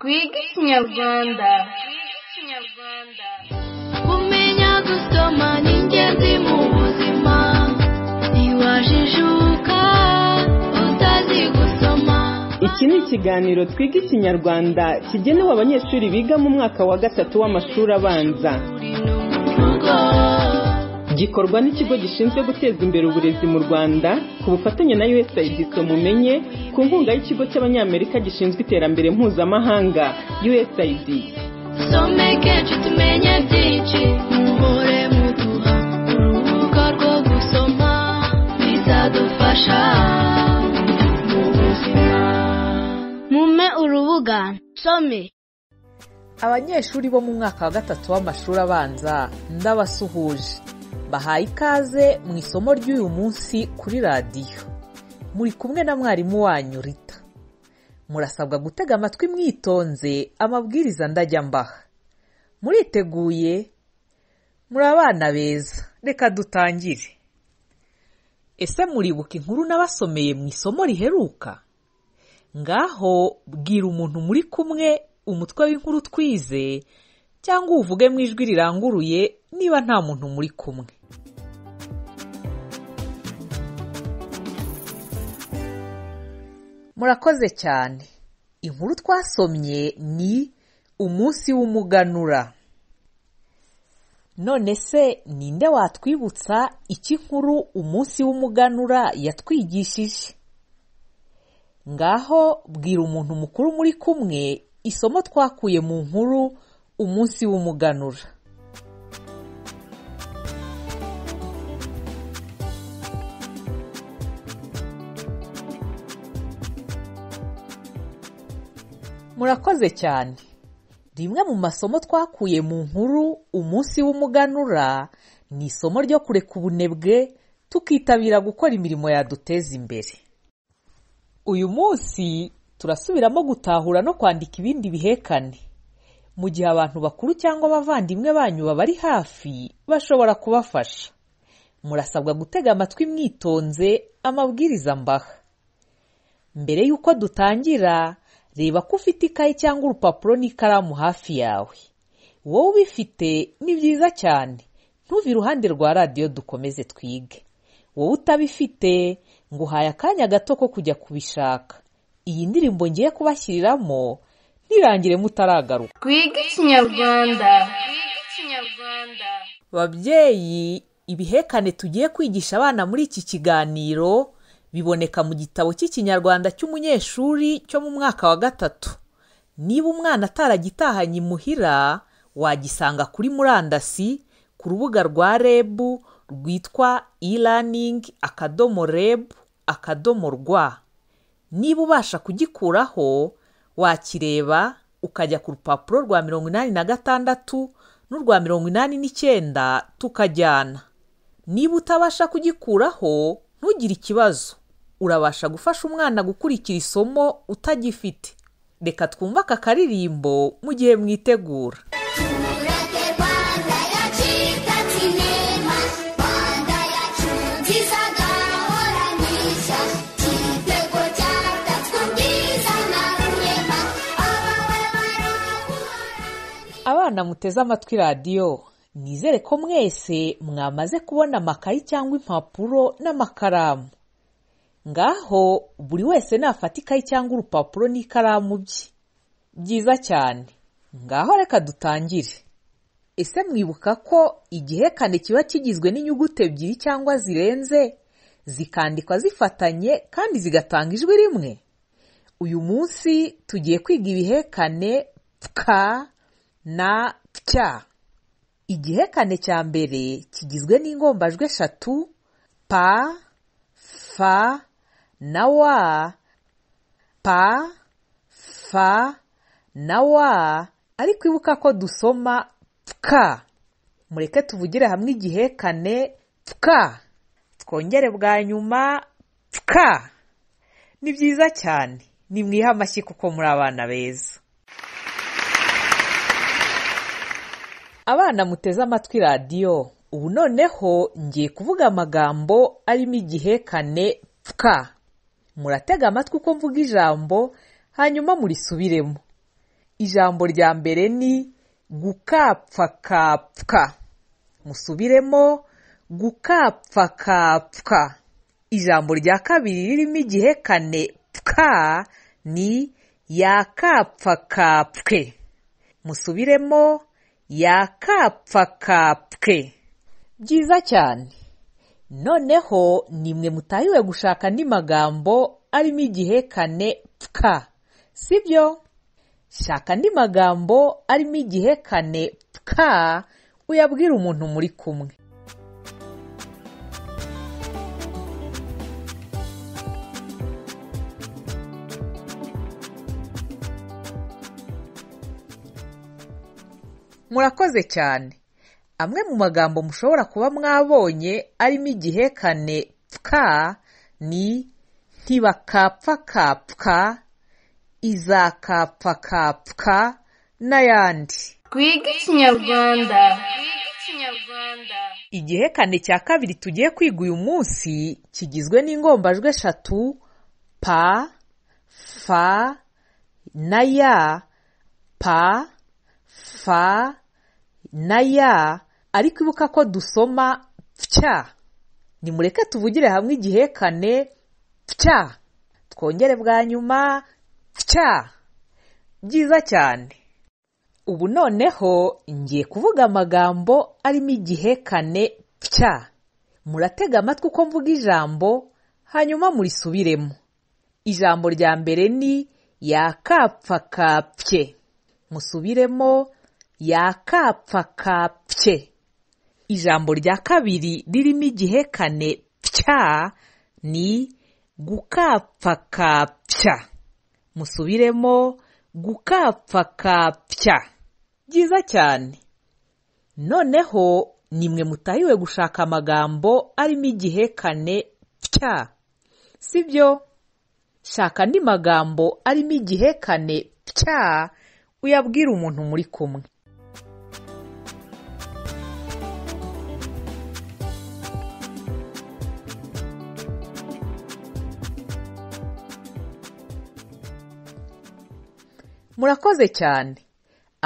twige ikinyarwanda. Kumenya gusoma ni ingenzi mu buzima. Ntiwajijuka utazi gusoma. Iki ni ikiganiro twiga ikinyarwanda kigenewe abanyeshuri biga mu mwaka wa gatatu w'amashuri abanza. Gikorwa n'ikigo gishinzwe guteza imbere uburezi mu rwanda ku bufatanye na usaid mumenye ku nkunga y'ikigo cy'abanyamerika gishinzwe iterambere mpuzamahanga usaid mume urubuga some. Abanyeshuri bo mu mwaka wa gatatu w'amashuri abanza ndabasuhuje. Bahaye ikaze mu isomo ry'uyu munsi kuri radiyo. Muri kumwe na mwarimu wanyu rita. Murasabwa gutega amatwi mwitonze amabwiriza ndajya mbaha. Muriteguye? Muri abana beza. Reka dutangire. Ese muribuka inkuru nabasomeye mu isomo riheruka? Ngaho bwira umuntu muri kumwe umutwe w'inkuru twize cyangwa uvuge mu ijwi riranguruye niba nta muntu muri kumwe. Murakoze cyane. Inkuru twasomye ni umunsi w'umuganura. None se ninde watwibutsa icyo inkuru umunsi w'umuganura yatwigishije? Ngaho bwira umuntu mukuru muri kumwe isomo twakuye mu nkuru umunsi w'umuganura. Murakoze cyane. Rimwe mu masomo twakuye mu nkuru umunsi w'umuganura ni isomo ryo kureka ubunebwe tukitabira gukora imirimo yaduteza imbere. Uyu munsi turasubiramo gutahura no kwandika ibindi bihekane. Mu gihe abantu bakuru cyangwa abavandimwe banyu babari hafi bashobora kubafasha. Murasabwa gutega amatwi mwitonze amabwiriza mbaha. Mbere y'uko dutangira reba ko ufite ikayi cyangwa urupapuro n'ikaramu hafi yawe. Wowe ubifite ni byiza cyane. Ntuve iruhande rwa radiyo dukomeze twige. Wowe utabifite ngo uhaye akanya gato ko kujya kubishaka. Iyi ndirimbo ngiye kubashyiriramo ntirangire mutaragaruka twige ikinyarwanda. Babyeyi ibihekane tugiye kwigisha abana muri iki kiganiro biboneka mu gitabo cy'ikinyarwanda cy'umunyeshuri cyo mu mwaka wa gatatu. Niba umwana ataragitahanye imuhira wagisanga kuri murandasi ku rubuga rwa reb rwitwa e-learning akadomo reb akadomo rwa. Niba ubasha kugikuraho wakireba ukajya ku rupapuro rwa mirongo inani na gatandatu n'urwa mirongo inani n'icyenda tukajyana. Niba utabasha kugikuraho ntugire ikibazo. Urabasha gufasha umwana gukurikira isomo utagifite. Reka twumve aka karirimbo mu gihe mwitegura. Abana muteze amatwi radiyo nizere ko mwese mwamaze kubona amakayi cyangwa impapuro n'amakaramu. Ngaho buri wese nafata ikayi cyangwa urupapuro n'ikaramu bye. Byiza cyane. Ngaho reka dutangire. Ese mwibuka ko igihekane kiba kigizwe n'inyuguti ebyiri cyangwa zirenze zikandikwa zifatanye kandi zigatanga ijwi rimwe? Uyu munsi tugiye kwiga ibihekane pka na pya igihekane cya mbere kigizwe n'ingombajwi eshatu pa fa na wa pa fa na wa ariko ibuka ko dusoma pka mureke tuvugire hamwe igihekane pka twongere bwa nyuma pka ni byiza cyane. Nimwihe amashyi kuko muri abana beza. Abana muteze amatwi radiyo ubu noneho ngiye kuvuga amagambo arimo igihekane pka muratega amatwi uko mvuga ijambo hanyuma murisubiremo. Ijambo rya mbere ni gukapfakapfa musubiremo gukapfakapfa ijambo rya kabiri ririmo igihekane pka ni yakapfakapwe musubiremo yakapfakapwe byiza cyane. Noneho nimwe mutahiwe gushaka andi magambo arimo igihekane pka sibyo? Shaka andi magambo arimo igihekane pka uyabwire umuntu muri kumwe. Murakoze cyane amwe mu magambo mushobora kuba mwabonye arimo igihekane pka ni ntibakapfakapfa izakapfakapfa n'ayandi Twige Ikinyarwanda. igihekane cya kabiri tugiye kwiga uyu munsi kigizwe n'ingombajwi eshatu pa fa na ya pa fa na ya ariko ibuka ko dusoma pya nimureke tuvugire hamwe igihekane pya twongere bwa nyuma pya byiza cyane. Ubu noneho ngiye kuvuga amagambo arimo igihekane pya muratega amatwi uko mvuga ijambo hanyuma murisubiremo. Ijambo rya mbere ni yakapfakapye musubiremo yakapfakapye ijambo rya kabiri ririmo igihekane pya ni gukapfakapya musubiremo gukapfakapya byiza cyane. Noneho nimwe mutahiwe gushaka amagambo arimo igihekane pya. Sibyo? Shaka andi magambo arimo igihekane pya uyabwire umuntu muri kumwe. Murakoze cyane.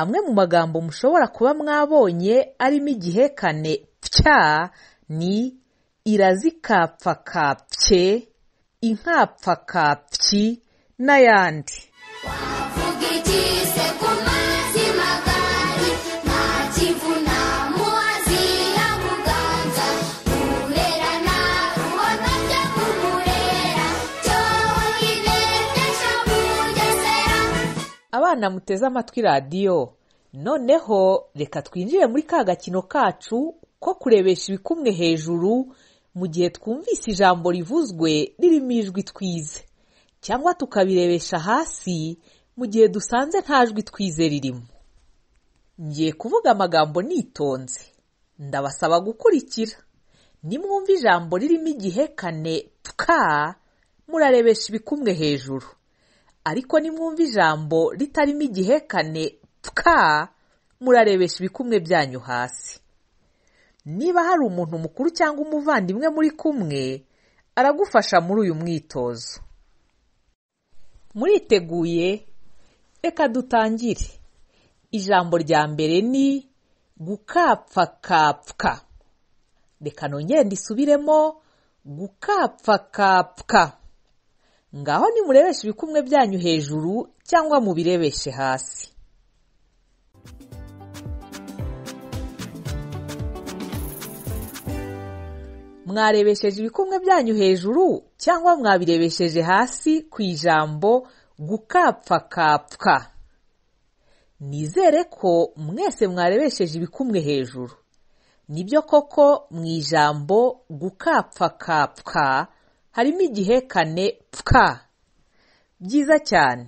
Amwe mu magambo mushobora kuba mwabonye arimo igihekane pya ni irazikapfakapye inkapfakapyi n'ayandi. Wavuga iki abana muteze amatwi radiyo noneho reka twinjire muri ka gakino kacu ko kurebesha ibikumwe hejuru mu gihe twumvise ijambo rivuzwe ririmo ijwi twize. Cyangwa tukabirebesha hasi mu gihe dusanze nta jwi twize ririmo. Ngiye kuvuga amagambo nitonze. Ndabasaba gukurikira. Nimwumva ijambo ririmo igihekane pka murarebesha ibikumwe hejuru. Ariko nimwumva ijambo ritarimo igihekane pka murarebesha ibikumwe byanyu hasi. Niba hari umuntu mukuru cyangwa umuvandimwe muri kumwe aragufasha muri uyu mwitozo. Muriteguye? Reka dutangire. Ijambo rya mbere ni gukapfakapfa reka nongere ndisubiremo gukapfakapfa ngaho nimurebeshe ibikumwe byanyu hejuru cyangwa mubirebeshe hasi. Mwarebesheje ibikumwe byanyu hejuru cyangwa mwabirebesheje hasi ku ijambo gukapfakapfa nizere ko mwese mwarebesheje ibikumwe hejuru. Nibyo koko mu ijambo gukapfakapfa harimo igihekane pfa byiza cyane.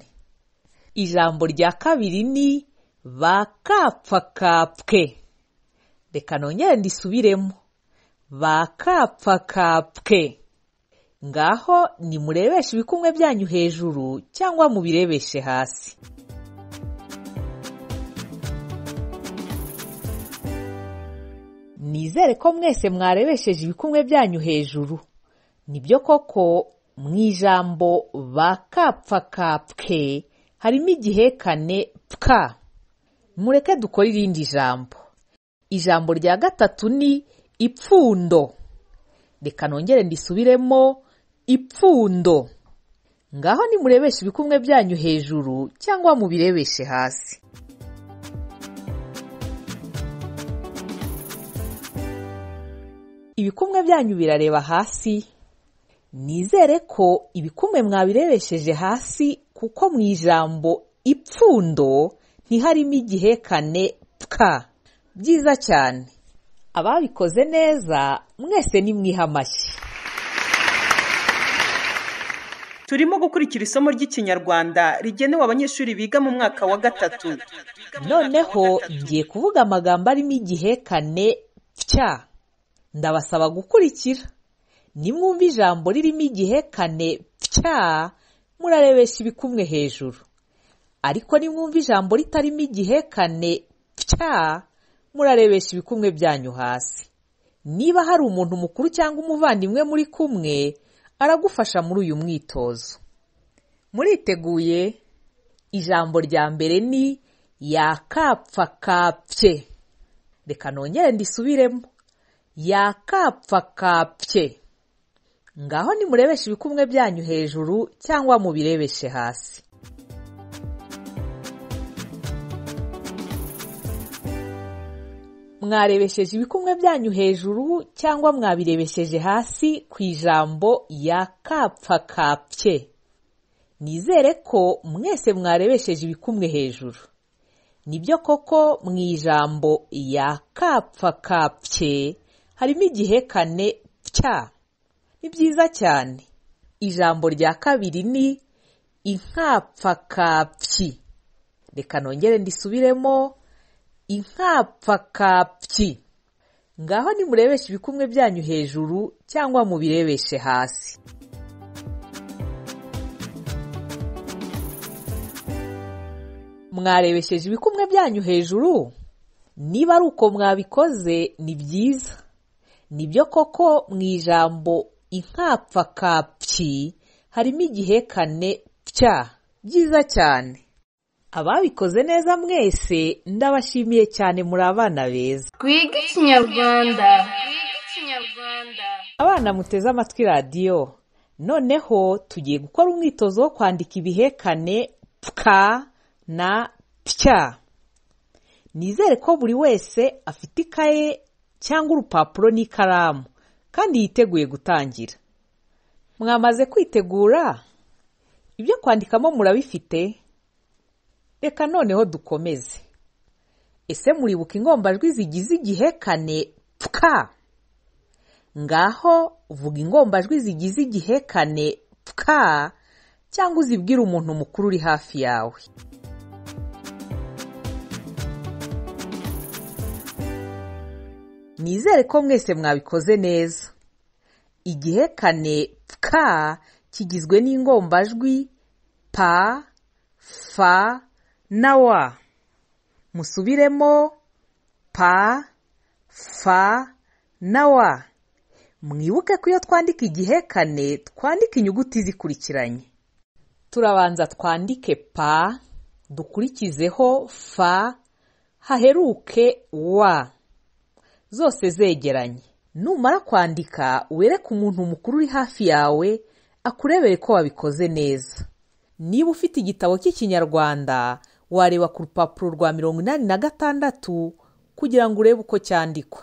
Ijambo rya kabiri ni bakapfakapwe reka nongere ndisubiremo. Bakapfakapwe ngaho nimurebeshe ibikumwe byanyu hejuru cyangwa mubirebeshe hasi. Nizere ko mwese mwarebesheje ibikumwe byanyu hejuru. Ni byo koko mu ijambo bakapfakapwe harimo igihekane pwa mureke dukore irindi jambo. Ijambo rya gatatu ni ipfundo. Reka nongere ndisubiremo ipfundo. Ngaho nimurebeshe ibikumwe byanyu hejuru cyangwa mubirebeshe hasi. Ibikumwe byanyu birareba hasi. Nizere ko ibikumwe mwabirebesheje hasi kuko mu ijambo ipfundo ntiharimo igihekane pwa byiza cyane. Ababikoze neza mwese nimwiha amashyi. Turimo gukurikira isomo ry'ikinyarwanda rigenewe abanyeshuri biga mu mwaka wa gatatu. Noneho ngiye kuvuga amagambo arimo igihekane pya ndabasaba gukurikira. Nimwumva ijambo ririmo igihekane pya murarebesha ibikumwe hejuru. Ariko nimwumva ijambo ritarimo igihekane pya murarebesha ibikumwe byanyu hasi. Niba hari umuntu mukuru cyangwa umuvandimwe muri kumwe aragufasha muri uyu mwitozo. Muriteguye? Ijambo rya mbere ni yakapfakapye reka nongere ndisubiremo. Yakapfakapye ngaho nimurebeshe ibikumwe byanyu hejuru cyangwa mubirebeshe hasi. Mwarebesheje ibikumwe byanyu hejuru cyangwa mwabirebesheje hasi ku ijambo yakapfakapye nizere ko mwese mwarebesheje ibikumwe hejuru. Nibyo koko mu ijambo yakapfakapye harimo igihekane pya ni byiza cyane. Ijambo rya kabiri ni inkapfakapyi reka nongere ndisubiremo inkapfakapyi ngaho nimurebeshe ibikumwe byanyu hejuru cyangwa mubirebeshe hasi. Mwarebesheje ibikumwe byanyu hejuru? Niba ari uko mwabikoze ni byiza. Nibyo koko mu ijambo inkapfakapyi harimo igihekane pya byiza cyane. Ababikoze neza mwese ndabashimiye cyane muri abana beza. Twige Ikinyarwanda. abana muteze amatwi radiyo noneho tugiye gukora umwitozo wo kwandika ibihekane pwa na pya nizere ko buri wese afite ikaye cyangwa urupapuro n'ikaramu. Kandi yiteguye gutangira. Mwamaze kwitegura? Ibyo kwandikamo murabifite? Reka noneho dukomeze. Ese muribuka ingombajwi zigize igihekane? Pwa ngaho vuga ingombajwi zigize igihekane? Pwa cyangwa uzibwire umuntu mukuru uri hafi yawe. Nizere ko mwese mwabikoze neza. Igihekane pwa kigizwe n'ingombajwi pa fa na wa musubiremo pa fa na wa mwibuke ko iyo twandika igihekane twandika inyuguti zikurikiranye. Turabanza twandike pa dukurikizeho fa haheruke wa zose zegeranye. Numara kwandika wereke umuntu mukuru uri hafi yawe akurebere ko wabikoze neza. Niba ufite igitabo cy'ikinyarwanda wareba ku rupapuro rwa mirongo inani na gatandatu kugira ngo urebe uko cyandikwa.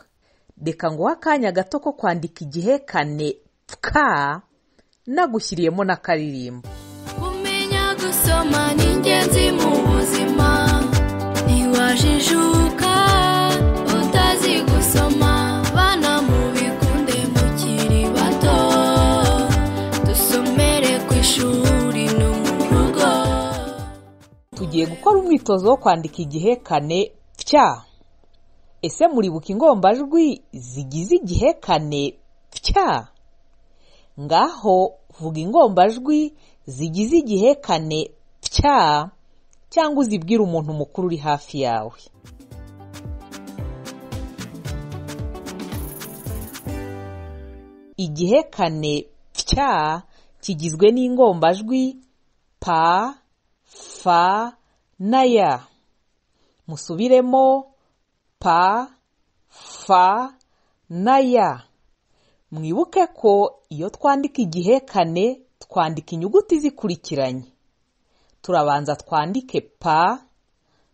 Reka nguhe akanya gato ko kwandika igihekane pwa nagushyiriyemo n'akaririmbo. Kumenya gusoma ni ingenzi mu gukora umwitozo wo kwandika igihekane pya ese muribuka ingombajwi zigize igihekane pya ngaho vuga ingombajwi zigize igihekane pya cyangwa uzibwire umuntu mukuru uri hafi yawe. Igihekane pya kigizwe n'ingombajwi pa fa na ya musubiremo pa. Fa. Na ya mwibuke ko iyo twandika igihekane twandika inyuguti zikurikiranye turabanza twandike pa.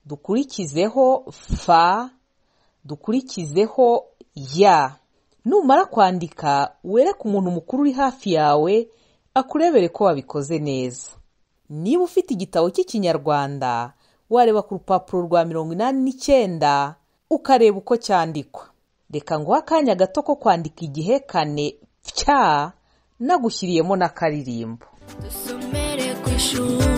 Dukurikizeho fa. Dukurikizeho ya. Numara kwandika wereke umuntu mukuru uri hafi yawe akurebere ko wabikoze neza. Niba ufite igitabo cy'ikinyarwanda wareba ku rupapuro rwa mirongo inani n'icyenda ukareba uko cyandikwa. Reka nguhe akanya gato ko kwandika igihekane cya nagushyiriyemo n'akaririmbo. Dusomere ku ishuri.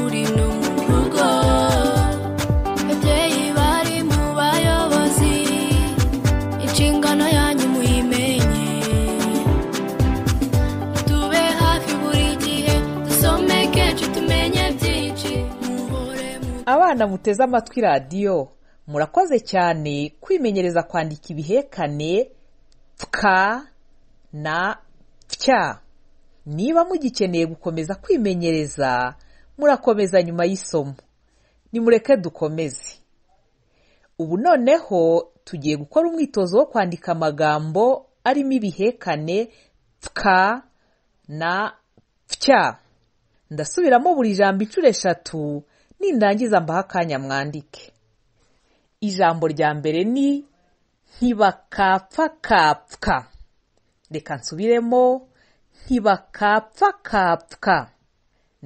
Abana muteze amatwi radiyo murakoze cyane kwimenyereza kwandika ibihekane pka na pya niba mugikeneye gukomeza kwimenyereza murakomeza nyuma y'isomo. Nimureke dukomeze. Ubu noneho tugiye gukora umwitozo wo kwandika amagambo arimo ibihekane pka na pya ndasubiramo buri jambo inshuro eshatu nindangiza mbaha akanya mwandike. Ijambo rya mbere ni ntibakapfakapfa reka nsubiremo ntibakapfakapfa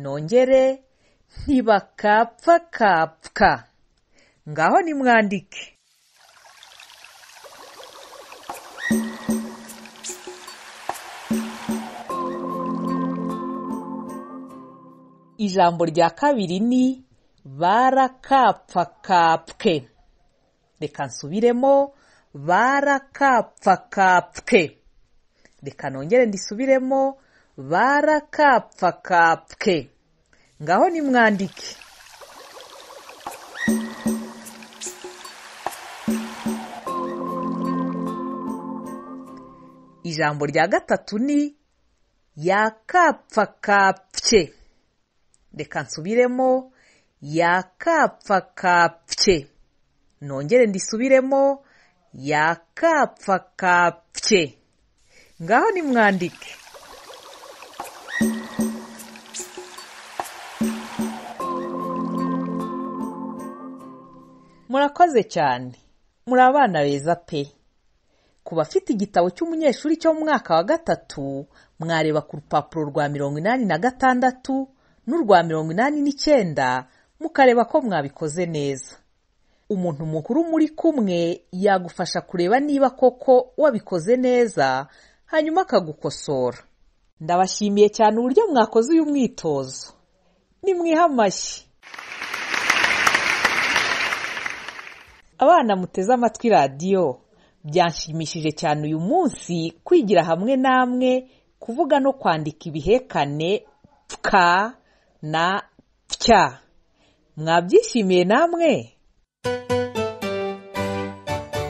nongere ntibakapfakapfa ngaho nimwandike. Ijambo rya kabiri ni barakapfakapwe reka nsubiremo barakapfakapwe reka nongere ndisubiremo barakapfakapwe ngaho nimwandike. Ijambo rya gatatu ni yakapfakapye reka nsubiremo yakapfakapye nongere ndisubiremo. Yakapfakapye ngaho nimwandike. Murakoze cyane. Muri abana beza pe. Ku bafite igitabo cy'umunyeshuri cyo mu mwaka wa gatatu mwareba ku rupapuro rwa mirongo inani na gatandatu n'urwa mirongo inani n'icyenda mukareba ko mwabikoze neza. Umuntu mukuru muri kumwe yagufasha kureba niba koko wabikoze neza hanyuma akagukosora. Ndabashimiye cyane uburyo mwakoze uyu mwitozo. Nimwihe amashyi abana muteze amatwi radiyo byanshimishije cyane uyu munsi kwigira hamwe namwe kuvuga no kwandika ibihekane pka na pya mwabyishimiye namwe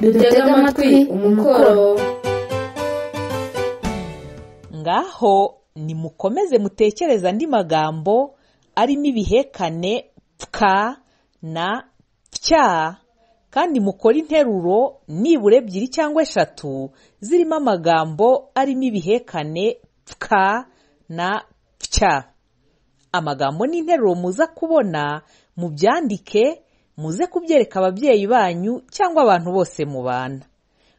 dutege amatwi umukoro. Ngaho nimukomeze mutekereze andi magambo arimo ibihekane pka na pya kandi mukore interuro nibura ebyiri cyangwa eshatu zirimo amagambo arimo ibihekane pka na pya amagambo n'interuro muza kubona mubyandike muze kubyereka ababyeyi banyu cyangwa abantu bose mubana.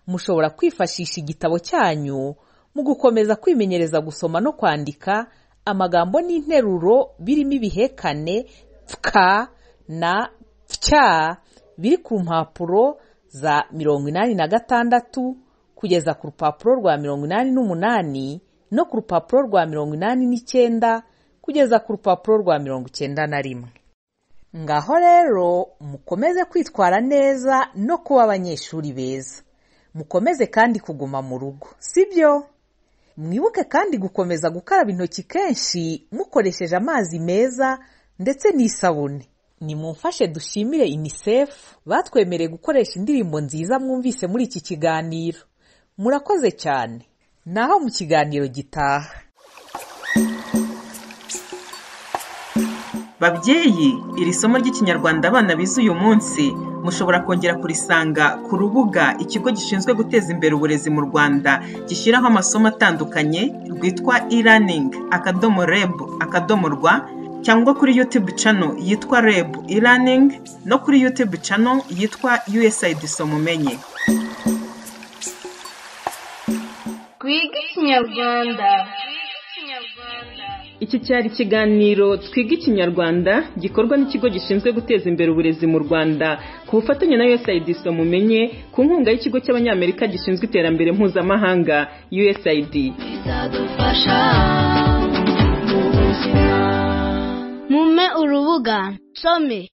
Mushobora kwifashisha igitabo cyanyu mu gukomeza kwimenyereza gusoma no kwandika amagambo n'interuro birimo ibihekane pka na pya biri ku mpapuro za mirongo inani na gatandatu kugeza ku rupapuro rwa mirongo inani n'umunani no ku rupapuro rwa mirongo inani n'icyenda kugeza ku rupapuro rwa mirongo icyenda na rimwe. Ngaho rero mukomeze kwitwara neza no kuba abanyeshuri beza. Mukomeze kandi kuguma mu rugo sibyo? Mwibuke kandi gukomeza gukaraba intoki kenshi mukoresheje amazi meza ndetse n'isabune. Nimumfashe dushimire unicef batwemereye gukoresha indirimbo nziza mwumvise muri iki kiganiro. Murakoze cyane. Naho mu kiganiro gitaha. Babyeyi iri somo ry'ikinyarwanda abana bize uyu munsi mushobora kongera kurisanga ku rubuga ikigo gishinzwe guteza imbere uburezi mu rwanda gishyiraho amasomo atandukanye rwitwa e-learning akadomo reb akadomo rwa cyangwa kuri youtube channel yitwa reb e-learning no kuri youtube channel yitwa usaid somumenye twige ikinyarwanda. Iki cyari ikiganiro twiga ikinyarwanda gikorwa n'ikigo gishinzwe guteza imbere uburezi mu rwanda. Ku bufatanye na usaid mumenye ku nkunga y'ikigo cy'abanyamerika gishinzwe iterambere mpuzamahanga usaid mume urubuga nsome